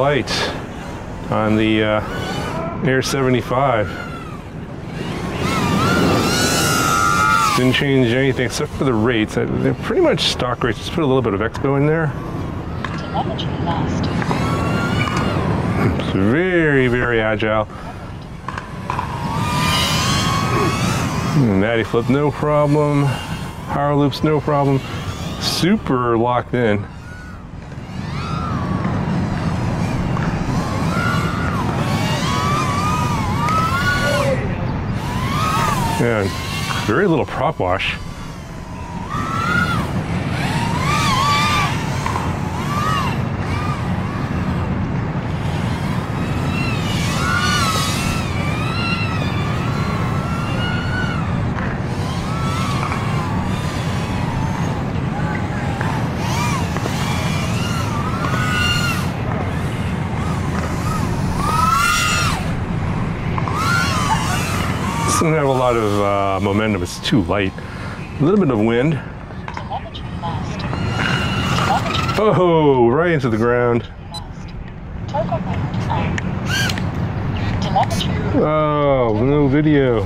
flight on the uh, Air 75. Didn't change anything except for the rates. They're pretty much stock rates. Just put a little bit of expo in there. Telemetry. It's very, very agile. Matty flip, no problem. Power loops, no problem. Super locked in. And very little prop wash. Doesn't have a lot of uh, momentum. It's too light. A little bit of wind. Oh, right into the ground. Oh, no video.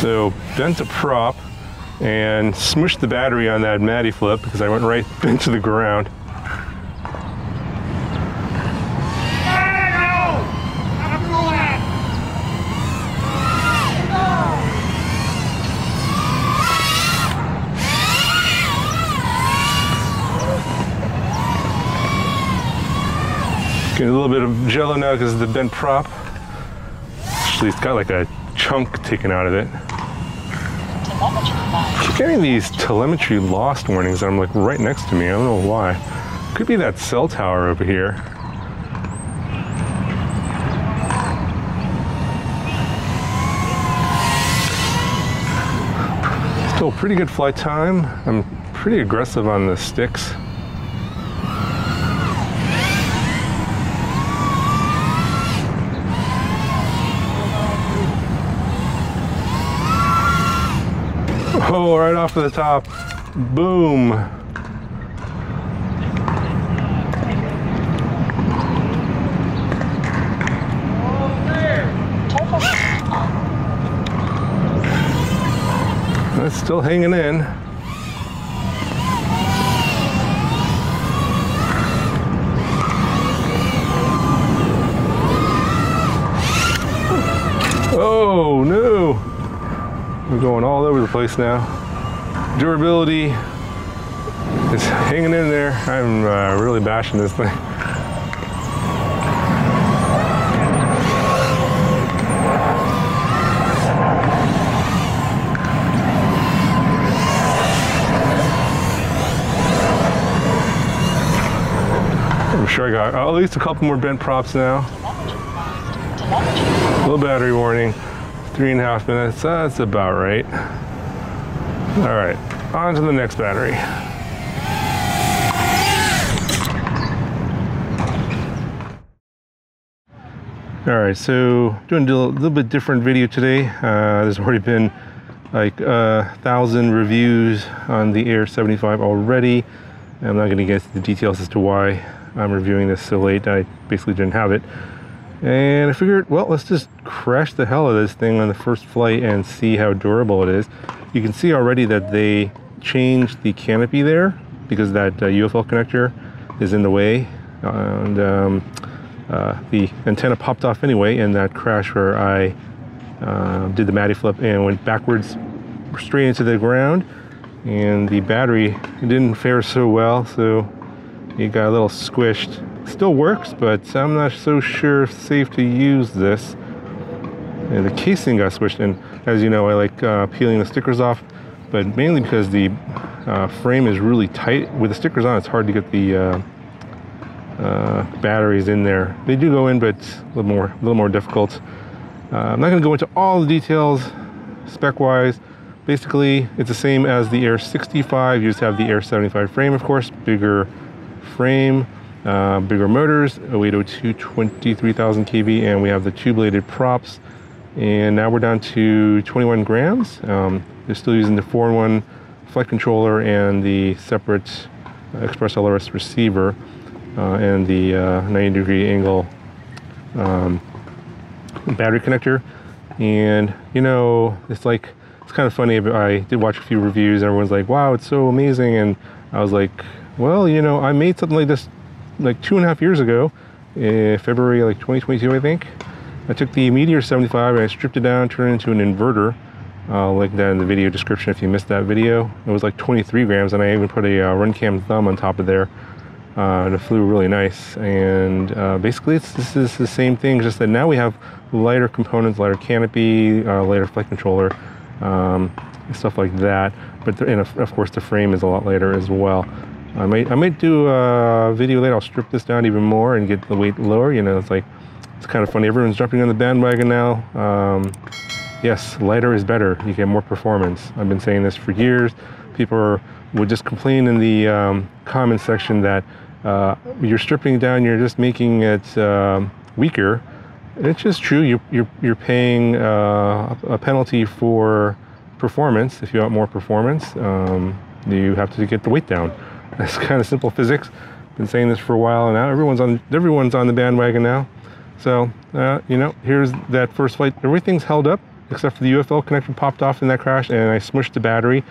So bent a prop and smushed the battery on that Matty flip because I went right into the ground. Getting a little bit of jello now because of the bent prop. Actually, it's got like a chunk taken out of it. Keep getting these telemetry lost warnings that I'm like right next to me. I don't know why. Could be that cell tower over here. Still pretty good flight time. I'm pretty aggressive on the sticks. Oh, right off of the top. Boom. It's still hanging in. We're going all over the place now. Durability is hanging in there. I'm uh, really bashing this thing. I'm sure I got at least a couple more bent props now. Low battery warning, three and a half minutes. That's about right. All right, on to the next battery. All right, so doing a little bit different video today. Uh, there's already been like a thousand reviews on the Air 75 already. I'm not going to get into the details as to why I'm reviewing this so late. I basically didn't have it. And I figured, well, let's just crash the hell of this thing on the first flight and see how durable it is. You can see already that they changed the canopy there because that uh, UFL connector is in the way. And um, uh, the antenna popped off anyway in that crash where I uh, did the Matty flip and went backwards straight into the ground. And the battery didn't fare so well, so it got a little squished. Still works, but I'm not so sure if safe to use this. And the casing got squished, and as you know, I like uh, peeling the stickers off, but mainly because the uh, frame is really tight. With the stickers on, it's hard to get the uh, uh, batteries in there. They do go in, but a little more, a little more difficult. Uh, I'm not going to go into all the details spec-wise. Basically, it's the same as the Air 65. You just have the Air 75 frame, of course, bigger frame, uh, bigger motors, 0802 23,000 kV, and we have the two-bladed props and now we're down to 21 grams. Um, they're still using the 4-in-1 flight controller and the separate uh, Express LRS receiver uh, and the uh, 90 degree angle um, battery connector. And you know, it's like it's kind of funny. I did watch a few reviews. Everyone's like, "Wow, it's so amazing," and I was like, "Well, you know, I made something like this like two and a half years ago, in February like 2022, I think. I took the Meteor 75 and I stripped it down, turned it into an inverter. I'll link that in the video description if you missed that video. It was like 23 grams, and I even put a uh, Runcam thumb on top of there. Uh, and it flew really nice. And uh, basically, this is the same thing, just that now we have lighter components, lighter canopy, uh, lighter flight controller, um, stuff like that. But and of course, the frame is a lot lighter as well. I might I might do a video later. I'll strip this down even more and get the weight lower. You know, it's like it's kind of funny. Everyone's jumping on the bandwagon now. Um, yes, lighter is better. You get more performance. I've been saying this for years. People are, would just complain in the um, comment section that uh, you're stripping down, you're just making it um weaker. It's just true. You're, you're, you're paying uh, a penalty for performance. If you want more performance, um, you have to get the weight down. That's kind of simple physics. Been saying this for a while and now. Everyone's on everyone's on the bandwagon now. So uh, you know, here's that first flight. Everything's held up except for the UFL connector popped off in that crash, and I smushed the battery.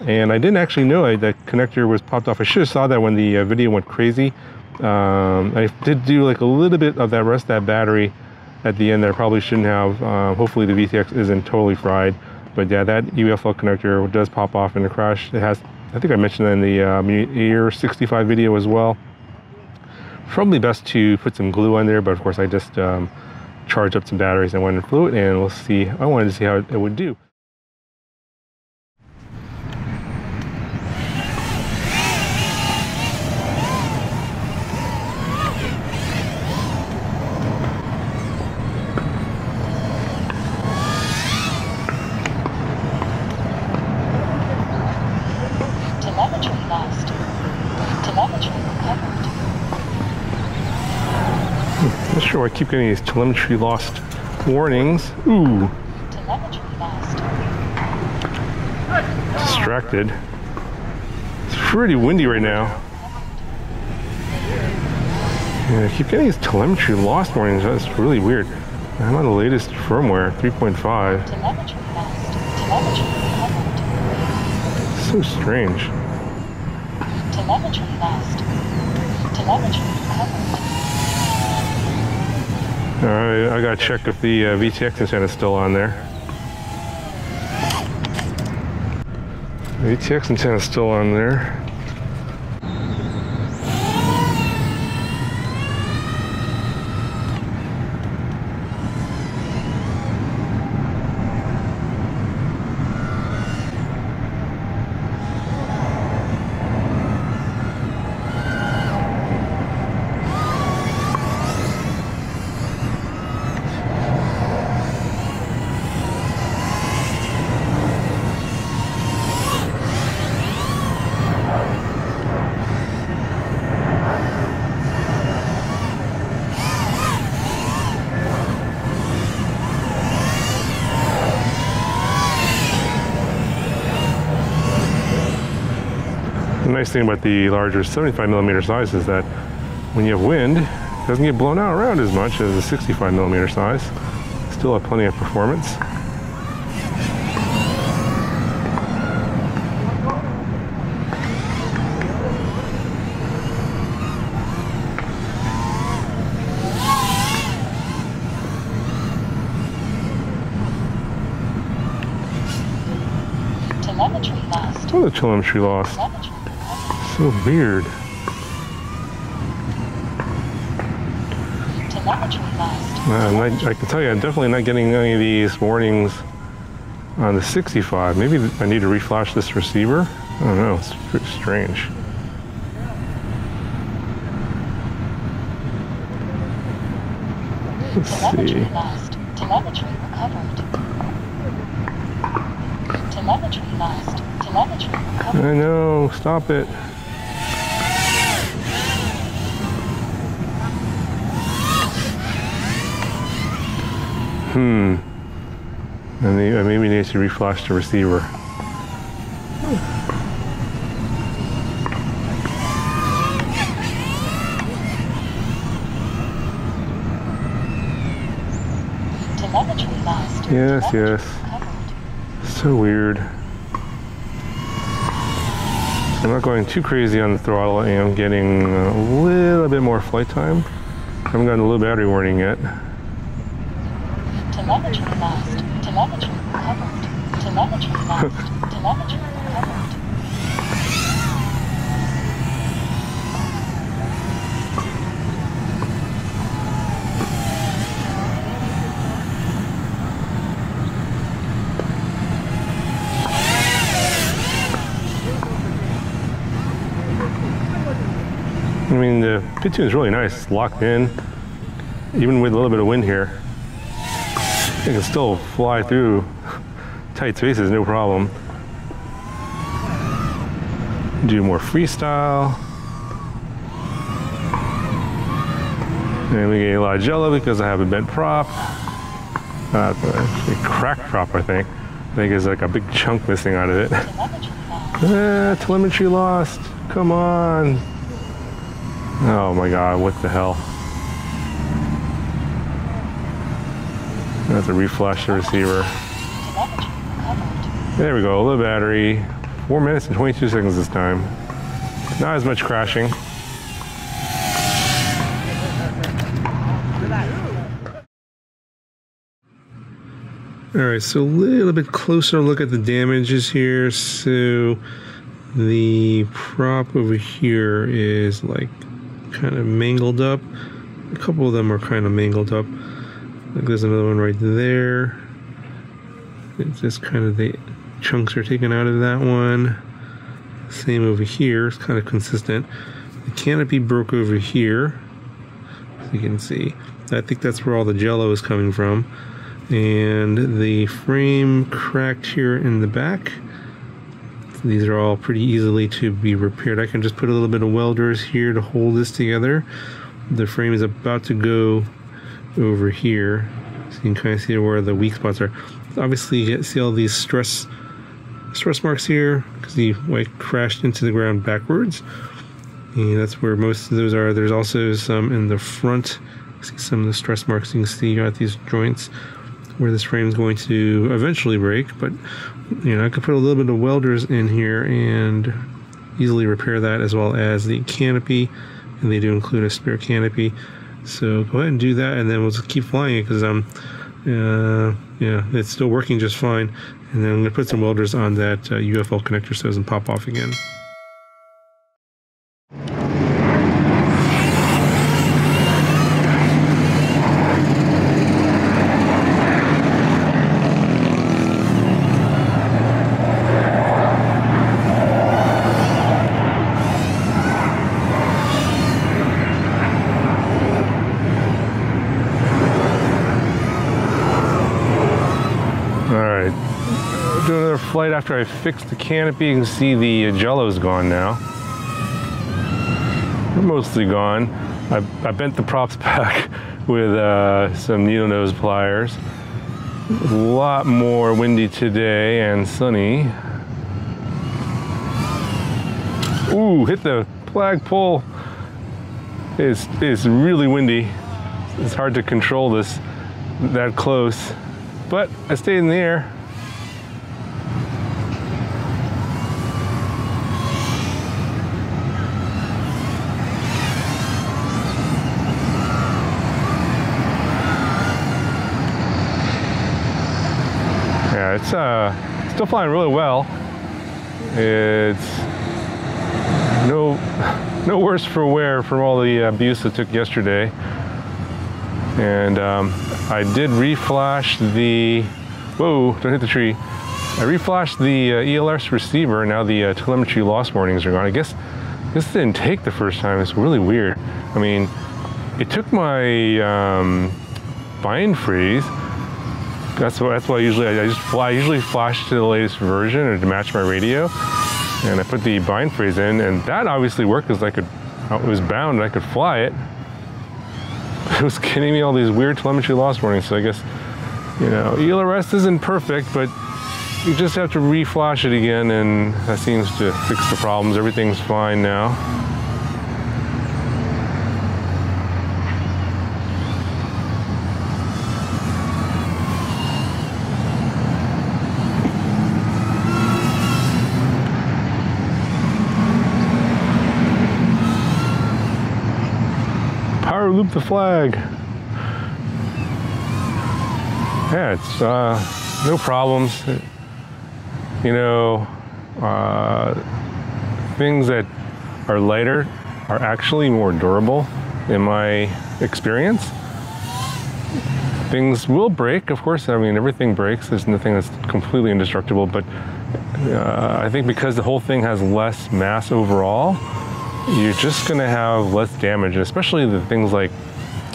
And I didn't actually know that connector was popped off. I should have saw that when the uh, video went crazy. Um, I did do like a little bit of that rest that battery at the end I probably shouldn't have. Uh, hopefully the VTX isn't totally fried. But yeah, that UFL connector does pop off in the crash. It has, I think I mentioned that in the um, Air 65 video as well. Probably best to put some glue on there, but of course I just um, charged up some batteries and went and flew it, and we'll see. I wanted to see how it would do. Telemetry lost. Telemetry recovered. Not sure why I keep getting these telemetry lost warnings. Ooh, Telemetry lost. distracted. It's pretty windy right now. Yeah, I keep getting these telemetry lost warnings. That's really weird. I'm on the latest firmware, 3.5. Telemetry lost. Telemetry recovered. So strange. Telemetry lost. Telemetry recovered. All right, I gotta check if the uh, VTX antenna is still on there. VTX antenna is still on there. Nice thing about the larger 75 millimeter size is that when you have wind, it doesn't get blown out around as much as a 65 millimeter size. Still have plenty of performance. Telemetry lost. Oh, the telemetry lost. Telemetry. So weird. Man, I, I can tell you, I'm definitely not getting any of these warnings on the 65. Maybe I need to reflash this receiver. I don't know. It's pretty strange. Let's Telemetry see. lost. Telemetry recovered. Telemetry lost. Telemetry recovered. I know. Stop it. Hmm. And the, maybe needs to reflash the receiver. Yes, yes. So weird. I'm not going too crazy on the throttle. I am getting a little bit more flight time. I haven't gotten a low battery warning yet. Telemetry lost. Telemetry recovered. Telemetry lost. Telemetry recovered. I mean, the pit is really nice. Locked in, even with a little bit of wind here. It can still fly through tight spaces, no problem. Do more freestyle. And we get a lot of jello because I have a bent prop. Uh, actually, cracked prop, I think. I think there's like a big chunk missing out of it. Ah, telemetry lost. Come on. Oh my god, what the hell? I have to reflash the receiver. There we go, low battery. Four minutes and 22 seconds this time. Not as much crashing. All right, so a little bit closer look at the damages here. So the prop over here is like kind of mangled up. A couple of them are kind of mangled up. Like there's another one right there. It's just kind of the chunks are taken out of that one. Same over here. It's kind of consistent. The canopy broke over here. As you can see. I think that's where all the jello is coming from. And the frame cracked here in the back. These are all pretty easily to be repaired. I can just put a little bit of welders here to hold this together. The frame is about to go over here. So you can kind of see where the weak spots are. Obviously, you see all these stress stress marks here because he like crashed into the ground backwards. And that's where most of those are. There's also some in the front. See some of the stress marks you can see you got these joints where this frame is going to eventually break. But you know, I could put a little bit of welders in here and easily repair that as well as the canopy. And they do include a spare canopy. So go ahead and do that, and then we'll just keep flying it because um, uh, yeah, it's still working just fine. And then I'm gonna put some welders on that uh, UFL connector so it doesn't pop off again. All right, do another flight after I fixed the canopy. You can see the jello's gone now. They're mostly gone. I, I bent the props back with uh, some needle nose pliers. A lot more windy today and sunny. Ooh, hit the flagpole. It's, it's really windy. It's hard to control this that close, but I stayed in the air. It's uh, still flying really well. It's no, no worse for wear from all the abuse it took yesterday. And um, I did reflash the, whoa, don't hit the tree. I reflashed the uh, ELRS receiver. Now the uh, telemetry loss warnings are gone. I guess this didn't take the first time. It's really weird. I mean, it took my um, bind phrase. That's why, that's why usually I, just fly, I usually flash to the latest version to match my radio. And I put the bind phrase in, and that obviously worked because I could, it was bound and I could fly it. It was getting me all these weird telemetry loss warnings, so I guess You know, ELRS isn't perfect, but you just have to reflash it again and that seems to fix the problems. Everything's fine now. Power loop the flag. Yeah, it's uh, no problems. You know, uh, things that are lighter are actually more durable in my experience. Things will break, of course. I mean, everything breaks. There's nothing that's completely indestructible, but uh, I think because the whole thing has less mass overall, you're just going to have less damage, especially the things like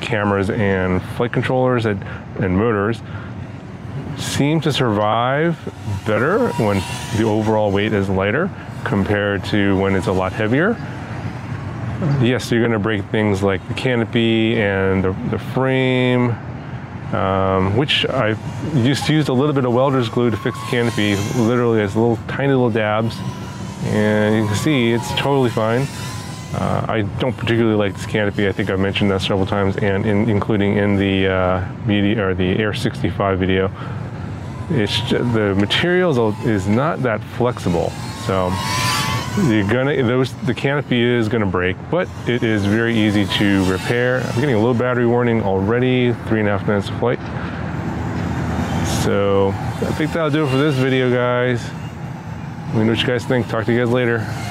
cameras and flight controllers and, and motors seem to survive better when the overall weight is lighter compared to when it's a lot heavier. Yes, you're going to break things like the canopy and the, the frame, um, which I used to use a little bit of welder's glue to fix the canopy, literally as little tiny little dabs. And you can see it's totally fine. Uh, I don't particularly like this canopy. I think I've mentioned that several times, and in, including in the uh, video or the Air 65 video. It's just, the materials is not that flexible, so you're gonna those the canopy is gonna break, but it is very easy to repair. I'm getting a little battery warning already. Three and a half minutes of flight. So I think that'll do it for this video, guys. Let me know what you guys think. Talk to you guys later.